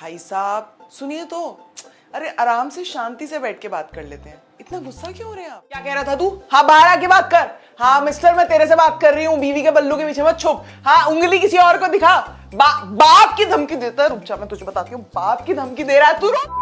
भाई साहब सुनिए तो। अरे आराम से शांति से बैठ के बात कर लेते हैं। इतना गुस्सा क्यों हो रहे हैं आप? क्या कह रहा था तू? हाँ बाहर आके बात कर। हाँ मिस्टर मैं तेरे से बात कर रही हूँ। बीवी के बल्लू के पीछे मत छुप। हाँ उंगली किसी और को दिखा। बा, बाप की धमकी देता है रुक जा मैं तुझे बताती हूँ। बाप की धमकी दे रहा है। तू रुक।